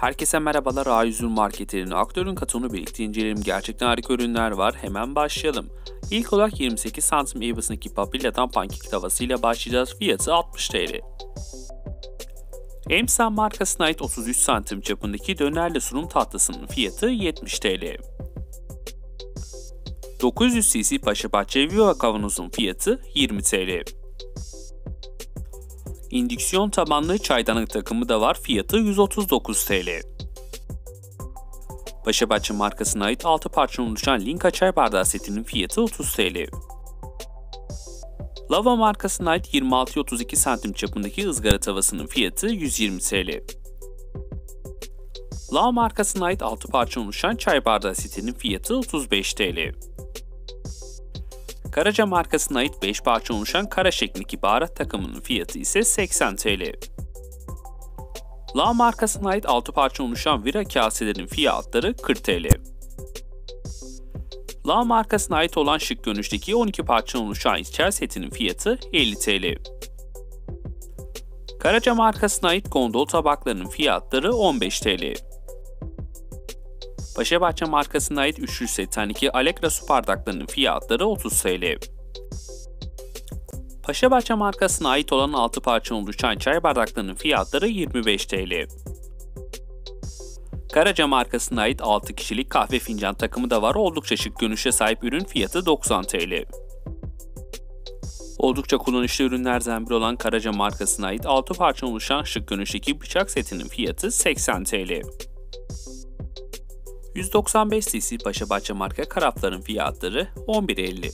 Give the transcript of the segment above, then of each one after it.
Herkese merhabalar A101 Market'inin aktörün katonu birlikte inceleyelim. Gerçekten harika ürünler var. Hemen başlayalım. İlk olarak 28 santim ebatındaki Papilla'dan pankek tavasıyla başlayacağız. Fiyatı 60 TL. Emsan markasına ait 33 santim çapındaki dönerli sunum tatlısının fiyatı 70 TL. 900 cc Paşabahçe Viva kavanozun fiyatı 20 TL. İndüksiyon tabanlı çaydanlık takımı da var. Fiyatı 139 TL. Paşabahçe markasına ait 6 parça oluşan Linka çay bardağı setinin fiyatı 30 TL. Lava markasına ait 26-32 santim çapındaki ızgara tavasının fiyatı 120 TL. Lava markasına ait 6 parça oluşan çay bardağı setinin fiyatı 35 TL. Karaca markasına ait 5 parça oluşan kara şeklindeki baharat takımının fiyatı ise 80 TL. La markasına ait 6 parça oluşan vira kaselerin fiyatları 40 TL. La markasına ait olan şık görünüşteki 12 parça oluşan içer setinin fiyatı 50 TL. Karaca markasına ait gondol tabaklarının fiyatları 15 TL. Paşabahçe markasına ait 300 setendeki Allegra su bardaklarının fiyatları 30 TL. Paşabahçe markasına ait olan 6 parça oluşan çay bardaklarının fiyatları 25 TL. Karaca markasına ait 6 kişilik kahve fincan takımı da var. Oldukça şık görünüşe sahip ürün fiyatı 90 TL. Oldukça kullanışlı ürünlerden biri olan Karaca markasına ait 6 parça oluşan şık görünüşteki bıçak setinin fiyatı 80 TL. 195 cc Paşabahçe marka karafların fiyatları 11.50.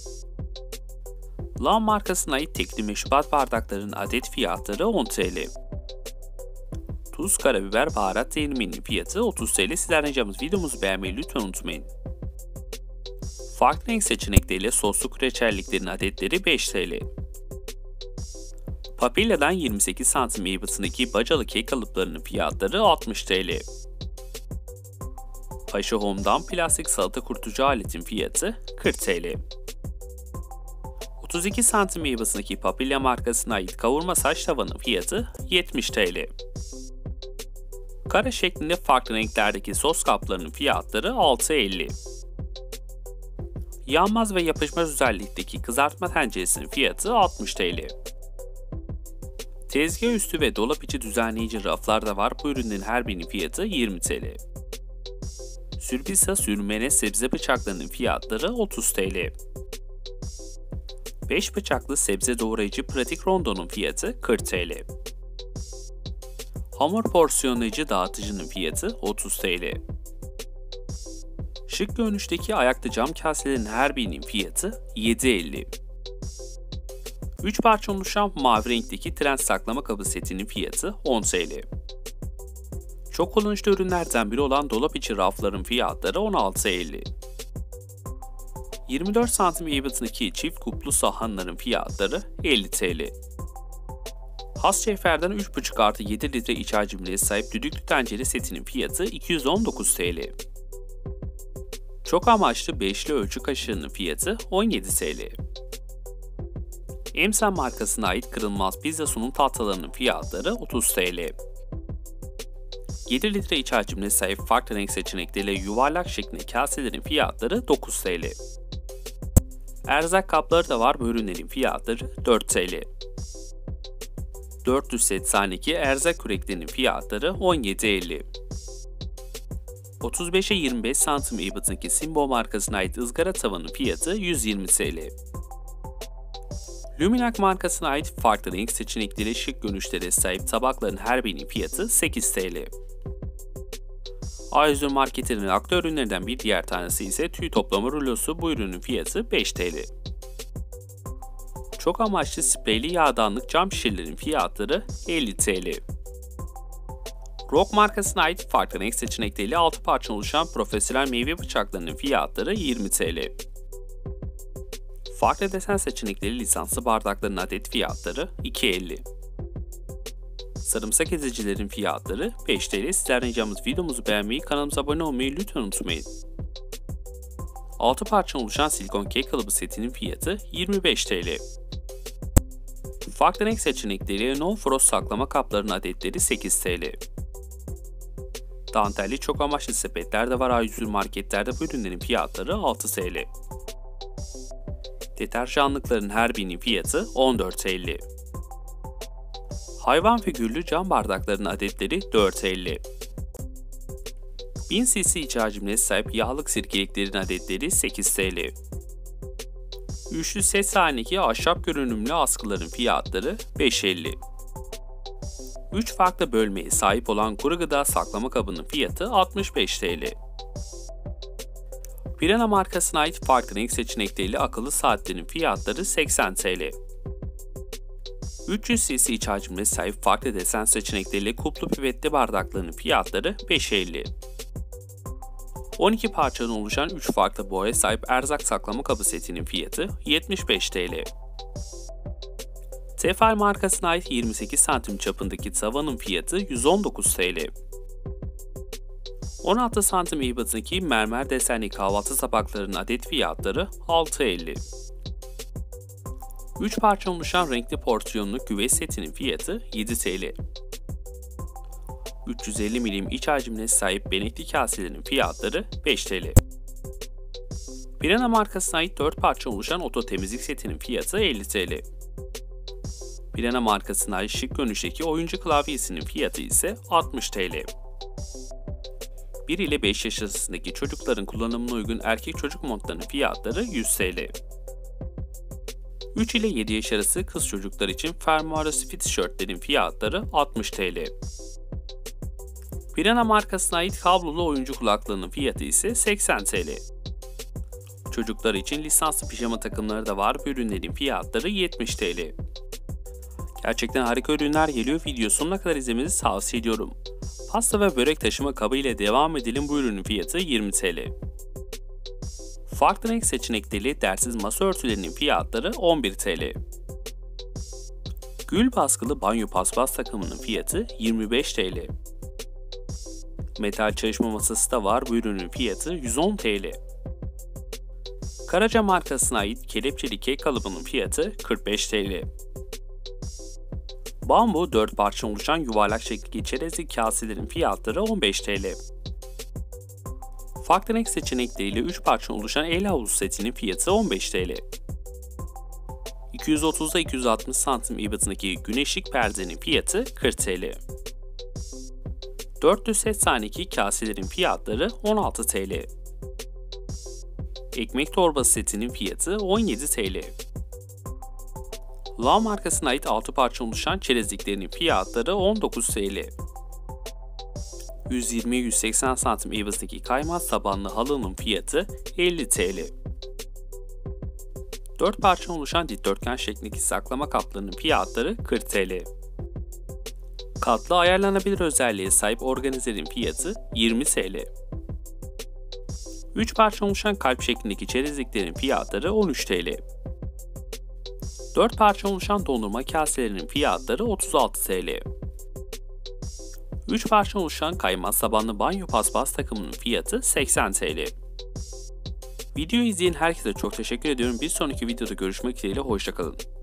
Lan markasına ait tekli meşrubat bardakların adet fiyatları 10 TL. Tuz, karabiber, baharat değirmeninin fiyatı 30 TL. Sizlerden ricamız videomuzu beğenmeyi lütfen unutmayın. Farklı renk seçenekleriyle soslu kreçelliklerin adetleri 5 TL. Papilla'dan 28 cm ebatındaki bacalı kek kalıplarının fiyatları 60 TL. Paşa Home'dan plastik salata kurutucu aletin fiyatı 40 TL. 32 santim ebatındaki Papilla markasına ait kavurma saç tavanın fiyatı 70 TL. Kare şeklinde farklı renklerdeki sos kaplarının fiyatları 6.50. Yanmaz ve yapışmaz özellikteki kızartma tenceresinin fiyatı 60 TL. Tezgah üstü ve dolap içi düzenleyici raflar da var. Bu ürünlerin her birinin fiyatı 20 TL. Sürbisa sürmene sebze bıçaklarının fiyatları 30 TL. 5 bıçaklı sebze doğrayıcı pratik rondonun fiyatı 40 TL. Hamur porsiyonlayıcı dağıtıcının fiyatı 30 TL. Şık görünüşteki ayaklı cam kaselerin her birinin fiyatı 7.50. 3 parça oluşan mavi renkteki tren saklama kabı setinin fiyatı 10 TL. Çok kullanışlı ürünlerden biri olan dolap içi rafların fiyatları 16.50. 24 santim ebatındaki çift kuplu sahanların fiyatları 50 TL. Has Şefer'den 3.5 artı 7 litre iç hacimliğe sahip düdüklü tencere setinin fiyatı 219 TL. Çok amaçlı beşli ölçü kaşığının fiyatı 17 TL. Emsen markasına ait kırılmaz pizza sunum tahtalarının fiyatları 30 TL. 7 litre iç hacimine sahip farklı renk seçenekleriyle yuvarlak şeklinde kaselerin fiyatları 9 TL. Erzak kapları da var bu ürünlerin fiyatları 4 TL. 400 set saneki erzak küreklerinin fiyatları 17.50. 35'e 25 santim ebatındaki Simbo markasına ait ızgara tavanın fiyatı 120 TL. Luminac markasına ait farklı renk seçenekleri şık görünüşlere sahip tabakların her birinin fiyatı 8 TL. A101 marketinin aktör ürünlerinden bir diğer tanesi ise tüy toplama rulosu bu ürünün fiyatı 5 TL. Çok amaçlı spreyli yağdanlık cam şişelerin fiyatları 50 TL. Rock markasına ait farklı renk seçenekleriyle 6 parça oluşan profesyonel meyve bıçaklarının fiyatları 20 TL. Farklı desen seçenekleri lisanslı bardakların adet fiyatları 2.50. Sarımsak ezicilerin fiyatları 5 TL. Sizlerden ricamız videomuzu beğenmeyi, kanalımıza abone olmayı lütfen unutmayın. 6 parça oluşan silikon kek kalıbı setinin fiyatı 25 TL. Farklı renk seçenekleri non frost saklama kaplarının adetleri 8 TL. Dantelli çok amaçlı sepetler de var A101 marketlerde bu ürünlerin fiyatları 6 TL. Deterjanlıkların her birinin fiyatı 14 TL. Hayvan figürlü cam bardakların adetleri 4.50. 1000 cc iç hacimine sahip yağlık sirkeliklerin adetleri 8 TL. Üçlü set halindeki ahşap görünümlü askıların fiyatları 5.50. 3 farklı bölmeye sahip olan kuru gıda saklama kabının fiyatı 65 TL. Pirana markasına ait farklı renk seçenekleriyle akıllı saatlerin fiyatları 80 TL. 300 cc iç hacimine sahip farklı desen seçenekleriyle kuplu pivetli bardakların fiyatları 5.50. 12 parçadan oluşan 3 farklı boya sahip erzak saklama kabı setinin fiyatı 75 TL. Tefal markasına ait 28 santim çapındaki tavanın fiyatı 119 TL. 16 santim ebatındaki mermer desenli kahvaltı tabaklarının adet fiyatları 6.50. 3 parça oluşan renkli porsiyonlu güveç setinin fiyatı 7 TL. 350 milim iç hacimine sahip benekli kaselerin fiyatları 5 TL. Pirana markasına ait 4 parça oluşan oto temizlik setinin fiyatı 50 TL. Pirana markasına ait şık görünüşteki oyuncu klavyesinin fiyatı ise 60 TL. 1 ile 5 yaş arasındaki çocukların kullanımına uygun erkek çocuk montlarının fiyatları 100 TL. 3 ile 7 yaş arası kız çocuklar için fermuarlı fit tişörtlerin fiyatları 60 TL. Pirana markasına ait kablolu oyuncu kulaklığının fiyatı ise 80 TL. Çocuklar için lisanslı pijama takımları da var. Bu ürünlerin fiyatları 70 TL. Gerçekten harika ürünler geliyor. Video sonuna kadar izlemenizi tavsiye ediyorum. Pasta ve börek taşıma kabı ile devam edelim. Bu ürünün fiyatı 20 TL. Farklı renk seçenekleriyle dersiz masa örtülerinin fiyatları 11 TL. Gül baskılı banyo paspas takımının fiyatı 25 TL. Metal çalışma masası da var. Bu ürünün fiyatı 110 TL. Karaca markasına ait kelepçeli kek kalıbının fiyatı 45 TL. Bambu 4 parça oluşan yuvarlak şekli çerezlik kaselerin fiyatları 15 TL. Farklı renk seçenekleriyle 3 parça oluşan el havlu setinin fiyatı 15 TL. 230'da 260 santim ebatındaki güneşlik perdenin fiyatı 40 TL. 400 set saniyeki kaselerin fiyatları 16 TL. Ekmek torbası setinin fiyatı 17 TL. La markasına ait 6 parça oluşan çerezliklerinin fiyatları 19 TL. 120-180 santim ebatındaki kaymaz tabanlı halının fiyatı 50 TL. 4 parça oluşan dikdörtgen şeklindeki saklama kaplarının fiyatları 40 TL. Katlı ayarlanabilir özelliğe sahip organizerin fiyatı 20 TL. 3 parça oluşan kalp şeklindeki çerezliklerin fiyatları 13 TL. 4 parça oluşan dondurma kaselerinin fiyatları 36 TL. 3 parça oluşan kaymaz sabanlı banyo paspas takımının fiyatı 80 TL. Videoyu izleyen herkese çok teşekkür ediyorum. Bir sonraki videoda görüşmek dileğiyle hoşçakalın.